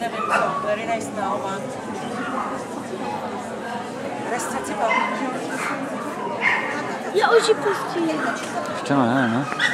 nevím, co. Very nice now, man. Restrikci Já už ji pustím. Ještě ne, ne?